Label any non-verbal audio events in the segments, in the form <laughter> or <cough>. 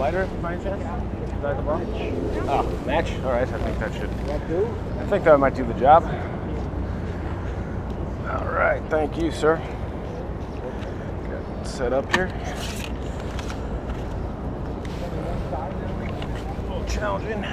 lighter by any chance? Is that the bar? Oh, match? All right, I think that should. I think that might do the job. All right, thank you, sir. Got set up here. A little challenging.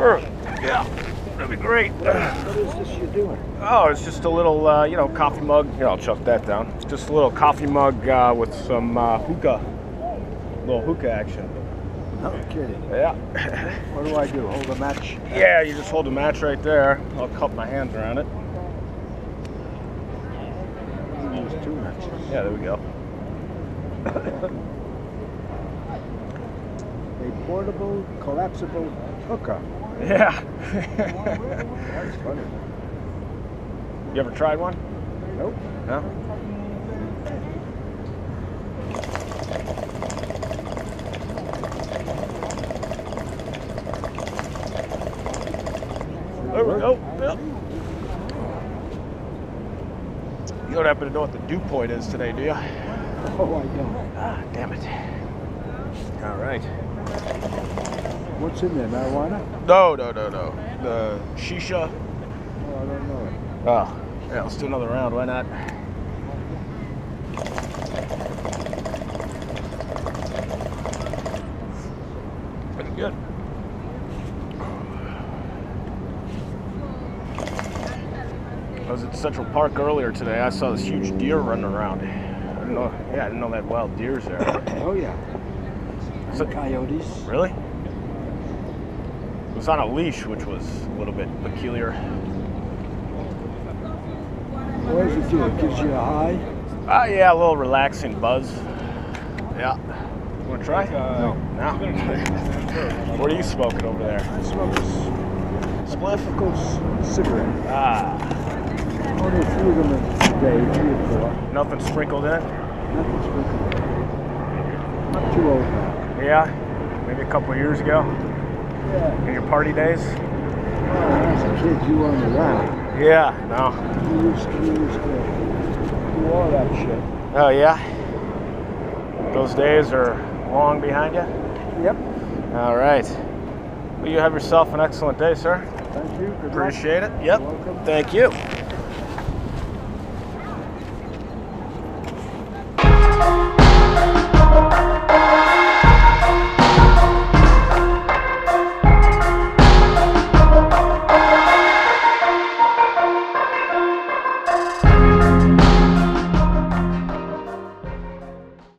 Sure. Yeah, that'd be great. What is this you're doing? Oh, it's just a little, uh, you know, coffee mug. Here, I'll chuck that down. Just a little coffee mug uh, with some uh, hookah, little hookah action. No kidding. Yeah. <coughs> What do I do? Hold a match? yeah, you just hold the match right there. I'll cup my hands around it. Use two matches. Yeah, there we go. <coughs> <coughs> Portable, collapsible hookah. Yeah. That's <laughs> funny. you ever tried one? Nope. No. There we go. Yep. You don't happen to know what the dew point is today, do you? Oh, I don't. Ah, damn it. All right. What's in there? Marijuana? No, no, no, no. The shisha. Oh, I don't know. Oh, yeah, let's do another round. Why not? Pretty good. I was at Central Park earlier today. I saw this huge deer running around. I didn't know. Yeah, I didn't know that wild deer's there. <coughs> Oh, yeah. So- Coyotes. Really? It was on a leash, which was a little bit peculiar. What does it do? It gives you a high? Ah, yeah, a little relaxing buzz. Yeah. Want to try? No. No. <laughs> what are you smoking over there? I smoke Spliff? c- cigarette. Ah, Only a few of them a day, three or four. nothing sprinkled in? Nothing sprinkled. Not too old now. Yeah. Maybe a couple of years ago Yeah. in your party days. Well, as a kid, you weren't around. Yeah. No. You used, you used to do all that shit. Oh yeah. Those days are long behind you. Yep. All right. Well, you have yourself an excellent day, sir. Thank you. Good luck. Appreciate it. Yep. Thank you.